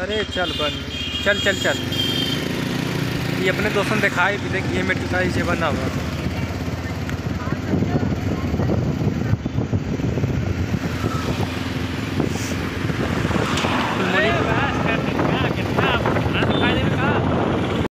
अरे चल बन। चल चल चल। ये अपने दोस्तों ने दिखाए भी देख, ये मिट्टी का ही बना हुआ।